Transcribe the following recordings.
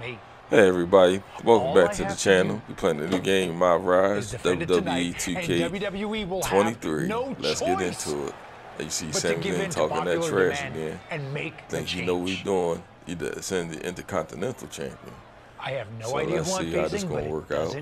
Me. Hey everybody, welcome All back I to the channel. do We playing a new game, My Rise, is defend it tonight, WWE and 2K WWE will have 23. no Let's get into it. You see Sami Zayn talking that trash again. and make the Think you know what he's doing. He does send the Intercontinental Champion. I have no So idea let's who I'm see how this facing, gonna work out.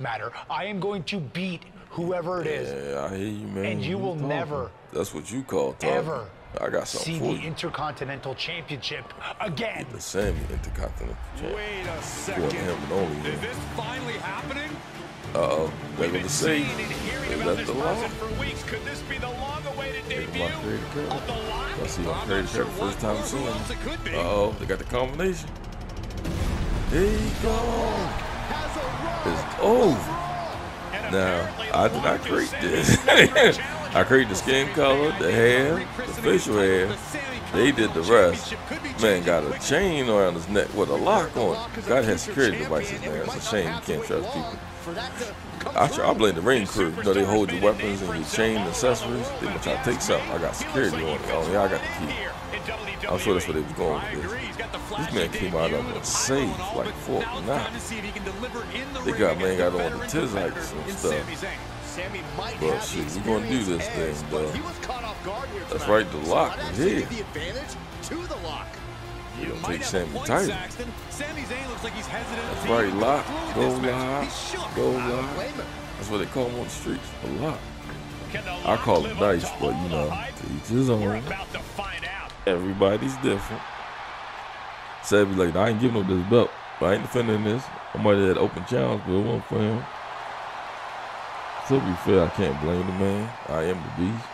Doesn't matter. I am going to beat whoever it is. Yeah, I hear you, man. And you will talking. never, That's what you call talking. ever I got see something for the you. Intercontinental Championship again. The Sami Intercontinental Champion. Wait a For second. him and only Is this finally happening? Uh-oh, they're We've gonna been say, seeing and hearing is about that this the law? for weeks. Could this be the long-awaited debut my creative code. of the Lock? I see my I'm creative not sure code first time or seeing him. else it could be. Uh-oh, they got the combination. There you go. And Now, I did not create this. I created the skin color, the hair, the facial hair. They did the rest. Man got a chain around his neck with a lock on. God has security devices now. It's a shame you can't trust people. I, I blame the ring crew. You know, they hold your weapons and your chain accessories. They gonna try to take something. I got security on it. Oh, yeah, I got the key. I'm sure that's where they was going with this. This man came out of a safe like Fort Knox. They got man got on the tizites and stuff. But shit, the we gonna do this thing, though. He was caught off guard here That's right, the lock is here. The advantage to the lock. You You gonna take Sammy point, title. Saxton. Sami Zayn looks like he's hesitant That's right, lock, go lock, go lock. That's what they call them on the streets, a lock. I call it dice, but you know, each his own. about to find out. Everybody's different. Savvy like, I ain't giving him this belt. I ain't defending this. I might have had open challenge, but it wasn't for him. To be fair, I can't blame the man. I am the beast.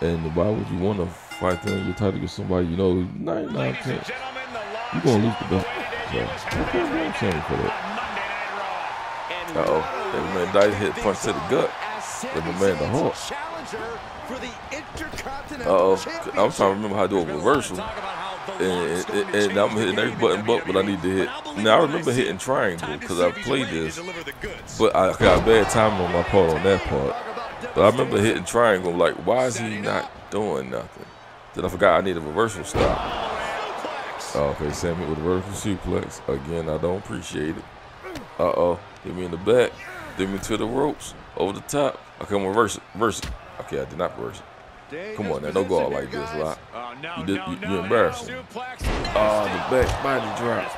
And why would you want to fight them? You're title against somebody you know 99 Ladies and can't. gentlemen, the You gonna lose the belt. So, I can't blame Sami for that. on Monday Night Raw. And Uh-oh. not That man Dice hit punch to the gut. up That man the Zayn's Hawk. Challenger for the Intercontinental Uh oh. I'm trying to remember how to do a reversal. And, and, I'm hitting every button but what I need to hit. Now I remember hitting triangle because I played this, but I got bad timing on my part on that part. But I remember hitting triangle like, why is he not doing nothing? Then I forgot I need a reversal stop. Oh, okay, Sami with a vertical suplex. Again, I don't appreciate it. Uh oh, hit me in the back, hit me to the ropes, over the top. Okay, I'm reverse it, reverse it. Okay, I did not reverse it. Come on now, don't go out like this, lot. Oh, no, You you- no, you no. embarrassing. Suplex. Oh, the back body drop.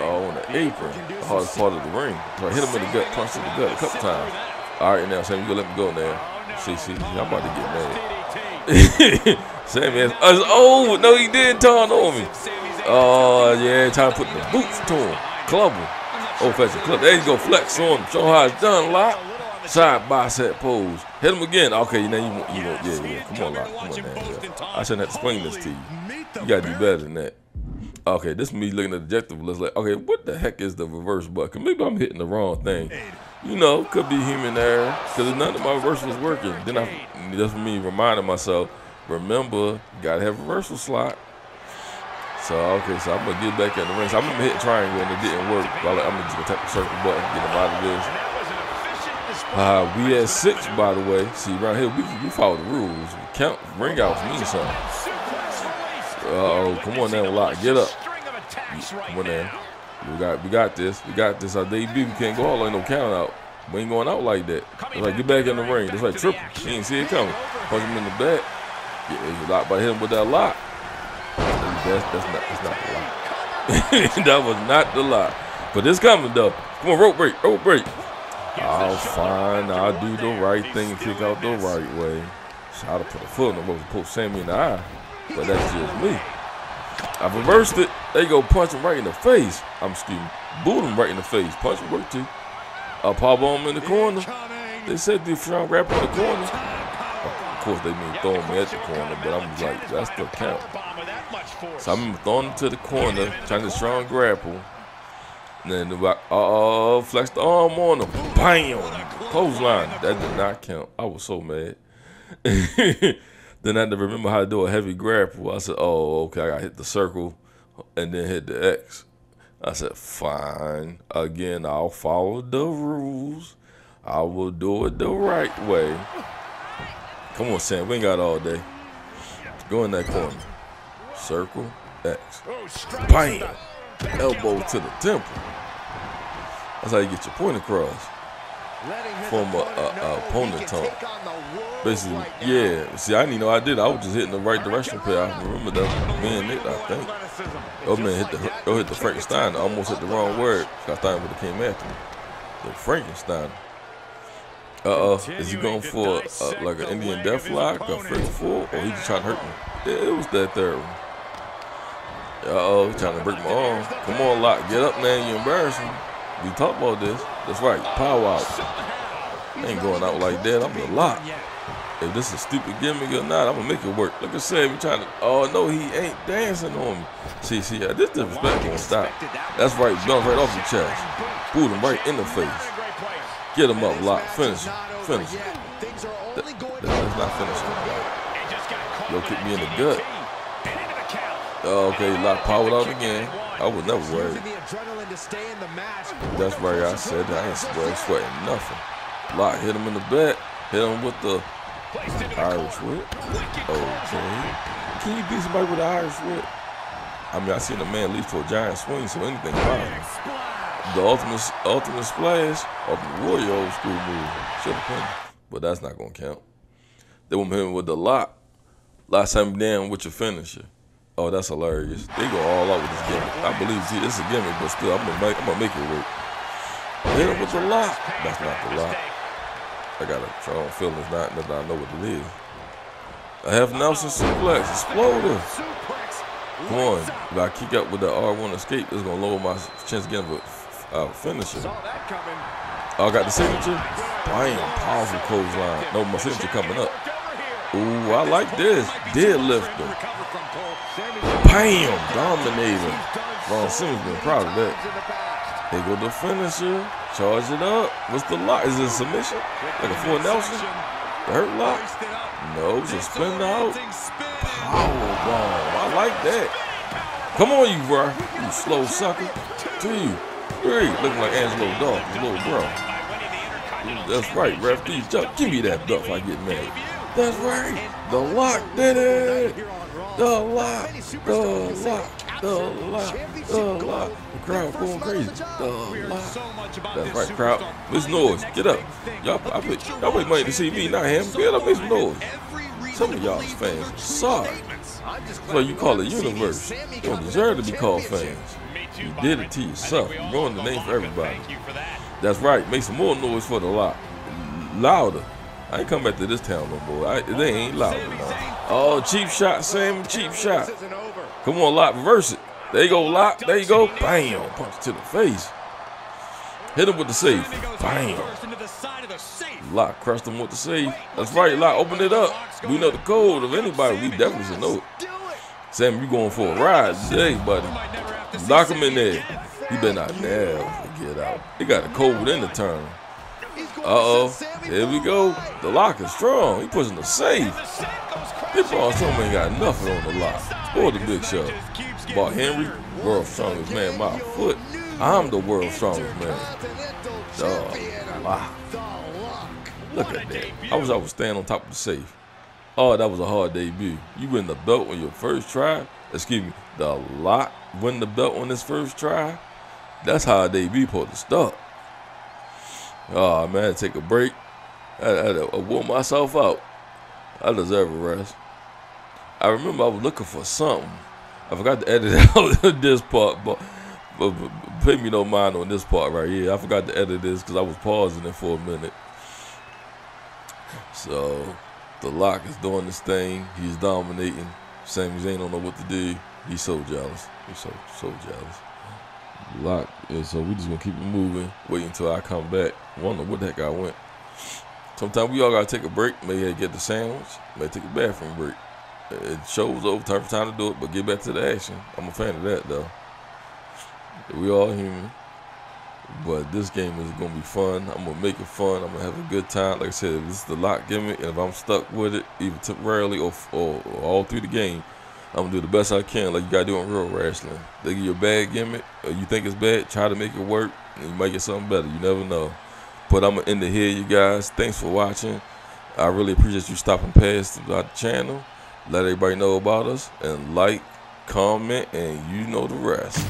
Oh, on the apron. The hardest part of the ring. Oh, so I hit him in the gut, punch to the gut a couple times. All right, now, Sami, you gonna let me go now. See, see, see, I'm about to get mad. Sami has, oh, no, he didn't turn on me. Oh, yeah, trying to put the boots to him. Club him. Old fashioned club. There you go, flex on him. Show how it's done, Lock. Side bicep pose. Hit him again. Okay, now you want, you want, yeah, yeah. Come on, Lock. Come on, now. Yeah. I shouldn't have to explain this to you. You gotta do better than that. Okay, this is me looking at the objective list like, okay, what the heck is the reverse button? Maybe I'm hitting the wrong thing. You know, could be human error because none of my reverse was working. Then I, that's me reminding myself, remember, gotta have reversal slot. So okay, so I'm gonna get back in the ring. So I remember hit triangle and it didn't work. I'm just gonna tap the circle button, get him out of this. That was an efficient display. Uh, we at six, by the way. See, around here we we follow the rules. Count ring outs mean something. Uh oh, come on now, lock, get up. Right Come on now. We got we got this. We got this. Our debut. We can't go all like no count out. We ain't going out like that. It's like get back in the ring. It's like triple. She ain't see it coming. Punch him in the back. Yeah, you lock by him with that lock. That's, that's not that's not the lock. that was not the lock. But it's coming though. Come on, rope break, rope break. I'll find, I'll do the right thing and kick out the right way. I'd have put a foot in the rope and poke Sami in the eye. But that's just me. I reversed it. They go punch him right in the face. I'm excuse me. Boot him right in the face. Punch him work too. I pop him in the corner. They said the strong grab in the corner. Of course, they mean throw me at the corner, but I'm like, that's the count. So I remember throwing him to the corner, trying to strong grapple. And then the back, uh, flex the arm on him. Bam! Clothesline. That did not count. I was so mad. then I had to remember how to do a heavy grapple. I said, oh, okay, I got hit the circle and then hit the X. I said, fine. Again, I'll follow the rules. I will do it the right way. Come on, Sam. We ain't got all day. Go in that corner. Circle, X. Oh, Bam! Elbow to the temple. That's how you get your point across. From a, a, a opponent tongue. Basically, yeah. See, I didn't know I did. I was just hitting the right direction pair. I remember that man Nick, I think. Oh man, hit the oh, hit the Frankenstein. I almost hit the wrong word. I thought it would have came after me. The Frankenstein. Uh oh, is he going for uh, like an Indian death lock, a freaking four, or he just trying to hurt me? Yeah, it was that third one. Uh oh, trying to break my arm. Come on, lock, get up, man. You embarrassing. We talked about this. That's right, power out. ain't going out like that. I'm the lock. If this is a stupid gimmick or not, I'm gonna make it work. Look at Sam, trying to. Oh no, he ain't dancing on me. See, see, yeah, this disrespect gonna stop. That's right, bounce right off the chest. Boot him right in the face. Get him up, lock. Finish him. Finish him. That, that, that's not finishing. Yo, kick me in the gut. Oh, okay, lock powered out again. I was never worried. That's right, I said that. I ain't sweating, sweating nothing. Lock hit him in the back. Hit him with the Irish whip. Okay. Can you beat somebody with an Irish whip? I mean, I seen a man leap for a giant swing, so anything possible. The ultimate ultimate splash, ultimate warrior old school move. Should have been, but that's not gonna count. They went him with the lock. Last time down with your finisher. Oh, that's hilarious. They go all out with this gimmick. I believe see, it's a gimmick, but still, I'm gonna make, I'm gonna make it work. Hit him with the lock. That's not the lock. I got a strong feeling it's not that I know what it is. I have Nelson suplex, exploder. Come on, if I kick up with the R1 escape, it's gonna lower my chance of getting a uh, finisher. Oh, I got the signature. Bam, powerful clothesline. No, my signature coming up. Ooh, I like this. Deadlifter. Bam, dominator. Ron Simmons been proud of that. They go the finisher. Charge it up. What's the lock? Is it a submission? Like a full Nelson? Hurt lock? No, it's a spin out. Power bomb. I like that. Come on, you bro. You slow sucker. Two, three. Looking like Angelo Dawg, his little bro. That's right, ref. Give me that duff. I get mad. That's right. The lock did it. The lock. The lock. The lock. The lock. The crowd going crazy. The lock. That's right, crowd. Make noise. Get up. Y'all, I put, y'all pay money to see me, not him. Get up, make some noise. Some of y'all's fans are sorry. So you call it universe. You don't deserve to be called fans. You did it to yourself. You ruined the name for everybody. That's right. Make some more noise for the lock. Louder. I ain't come back to this town no more. I, they ain't loud enough. Oh, cheap shot, Sam. Cheap shot. Come on, lock. Reverse it. There you go, lock. There you go. Bam. Punch to the face. Hit him with the safe. Bam. Lock crushed him with the safe. That's right, Lock. Open it up. We know the code of anybody. We definitely should know it. Sam, you going for a ride today, buddy. Lock him in there. He better not never get out. He got a code in the turn. Uh-oh. Here we go. The lock is strong. He pushing the safe. This Braun Strowman ain't got nothing on the lock. Or the big show. Mark Henry, world's strongest man my foot. I'm the world's strongest man. The lock. Look at that. I was I was standing on top of the safe. Oh, that was a hard debut. You win the belt on your first try. Excuse me, the lock win the belt on his first try. That's how a debut supposed to start. Oh man, take a break. I, I, I wore myself out. I deserve a rest. I remember I was looking for something. I forgot to edit out this part, but, but, but pay me no mind on this part right here. I forgot to edit this because I was pausing it for a minute. So the lock is doing this thing. He's dominating. Sami Zayn don't know what to do. He's so jealous. He's so so jealous. Lock. And so we just gonna keep it moving. Wait until I come back. Wonder what heck I went. Sometimes we all gotta take a break. Maybe get the sandwich. Maybe take a bathroom break. It shows over. Time for time to do it, but get back to the action. I'm a fan of that though. We all human. But this game is gonna be fun. I'm gonna make it fun. I'm gonna have a good time. Like I said, if this is the lock gimmick, and if I'm stuck with it, even temporarily or, or, or all through the game, I'm gonna do the best I can, like you gotta do in real wrestling. They give you a bad gimmick, or you think it's bad, try to make it work, and you might get something better. You never know. But I'm gonna end it here, you guys. Thanks for watching. I really appreciate you stopping past the channel. Let everybody know about us, and like, comment, and you know the rest.